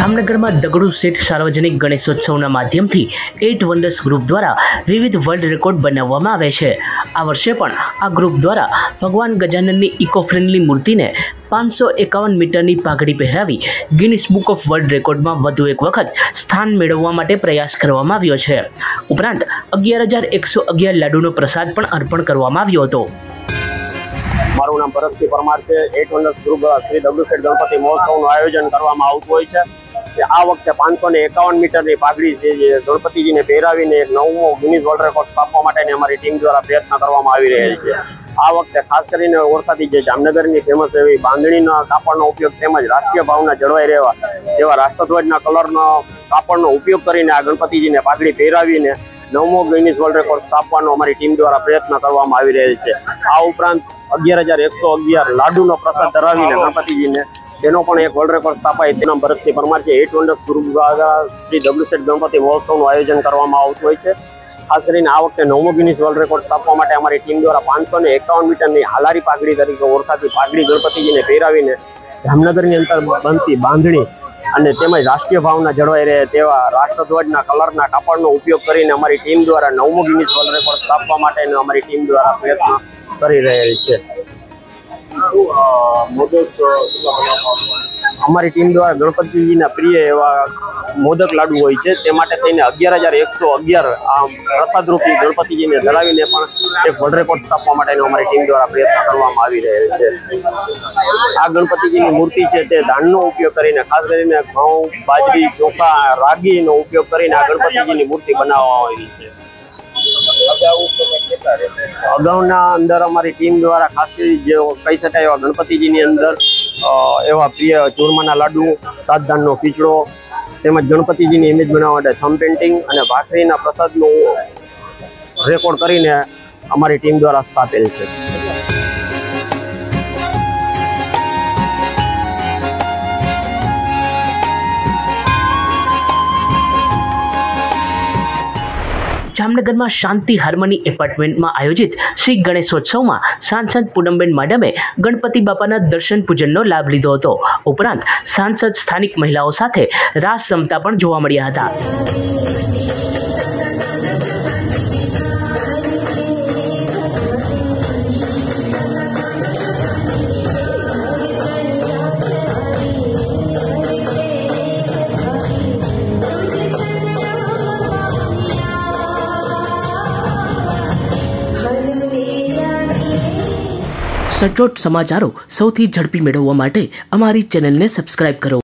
જામનગરમાં દગડુ શેઠ સાર્વજનિક ગણેશોત્સવના માધ્યમથી એટ વન્ડર્સ ગ્રુપ દ્વારા વિવિધ વર્લ્ડ રેકોર્ડ બનાવવામાં આવે છે. આ વર્ષે પણ આ ગ્રુપ દ્વારા ભગવાન ગજાનનની ઇકો ફ્રેન્ડલી મૂર્તિને પાંચસો એકાવન મીટરની પાઘડી પહેરાવી ગિનિસ બુક ઓફ વર્લ્ડ રેકોર્ડમાં વધુ એક વખત સ્થાન મેળવવા માટે પ્રયાસ કરવામાં આવ્યો છે. ઉપરાંત અગિયાર હજાર એકસો અગિયાર લાડુનો પ્રસાદ પણ અર્પણ કરવામાં આવ્યો હતો. મારું નામ ભરતસિંહ પરમાર છે. At Wonders Group Shri W set Ganpati મહોત્સવનું આયોજન કરવામાં આવતું હોય છે. આ વખતે પાંચસો ને એકાવન મીટરની પાઘડી છે જે ગણપતિજીને પહેરાવીને એક નવો ગિનિઝ વર્લ્ડ રેકોર્ડ સ્થાપવા માટેની અમારી ટીમ દ્વારા પ્રયત્ન કરવામાં આવી રહ્યા છે. આ વખતે ખાસ કરીને ઓળખાતી જે જામનગરની ફેમસ એવી બાંધણીના કાપડનો ઉપયોગ તેમજ રાષ્ટ્રીય ભાવના જળવાઈ રહેવા તેવા રાષ્ટ્રધ્વજના કલરનો કાપડનો ઉપયોગ કરીને આ ગણપતિજીને પાઘડી પહેરાવીને નવમો ગિનિઝ વર્લ્ડ રેકોર્ડ સ્થાપવાનો અમારી ટીમ દ્વારા પ્રયત્ન કરવામાં આવી રહેલ છે. આ ઉપરાંત અગિયાર હજાર એકસો અગિયાર લાડુનો પ્રસાદ ધરાવીને ગણપતિજીને તેનો પણ એક વર્લ્ડ રેકોર્ડ સ્થાપાય તેના ભરતસિંહ પરમાર છે એટ વન્ડર્સ ગ્રુપ દ્વારા શ્રી ડબલ્યુસેટ ગણપતિ મહોત્સવનું આયોજન કરવામાં આવતું હોય છે. ખાસ કરીને આ વખતે નવમો ગિનિસ વર્લ્ડ રેકોર્ડ સ્થાપવા માટે અમારી ટીમ દ્વારા પાંચસો ને એકાવન મીટરની હાલારી પાઘડી તરીકે ઓળખાતી પાઘડી ગણપતિજીને પહેરાવીને જામનગરની અંદર બનતી બાંધણી અને તેમજ રાષ્ટ્રીય ભાવના જળવાઈ રહે તેવા રાષ્ટ્રધ્વજના કલરના કાપડનો ઉપયોગ કરીને અમારી ટીમ દ્વારા નવમો ગિનિસ વર્લ્ડ રેકોર્ડ સ્થાપવા માટેનો અમારી ટીમ દ્વારા પ્રયત્ન કરી રહેલ છે. અમારી ટીમ દ્વારા ગણપતિજીના પ્રિય એવા મોદક લાડુ હોય છે. તે માટે થઈને અગિયાર હજાર એકસો અગિયાર આ પ્રસાદરૂપી ગણપતિજીને ધરાવીને પણ એક વર્લ્ડ રેકોર્ડ સ્થાપવા માટેનો અમારી ટીમ દ્વારા પ્રયત્ન કરવામાં આવી રહેલ છે. આ ગણપતિજીની મૂર્તિ છે તે ધાનનો ઉપયોગ કરીને, ખાસ કરીને ઘઉં, બાજરી, ચોખા, રાગીનો ઉપયોગ કરીને આ ગણપતિજીની મૂર્તિ બનાવવામાં આવી છે. અગાઉના અંદર અમારી ટીમ દ્વારા ખાસ કરી જે કહી શકાય એવા ગણપતિજીની અંદર એવા પ્રિય ચૂરમાના લાડુ, સાતધાનનો ખીચડો, તેમજ ગણપતિજીની ઇમેજ બનાવવા માટે થમ પેઇન્ટિંગ અને ભાખરીના પ્રસાદનું રેકોર્ડ કરીને અમારી ટીમ દ્વારા સ્થાપેલ છે. જામનગરમાં શાંતિ હાર્મની એપાર્ટમેન્ટમાં આયોજિત શ્રી ગણેશોત્સવમાં સાંસદ પૂનમબેન માડમે ગણપતિ બાપાના દર્શન પૂજનનો લાભ લીધો હતો. ઉપરાંત સાંસદ સ્થાનિક મહિલાઓ સાથે રાસ રમતા પણ જોવા મળ્યા હતા. સચોટ સમાચારો સૌથી ઝડપી મેળવવા માટે અમારી ચેનલને સબસ્ક્રાઇબ કરો.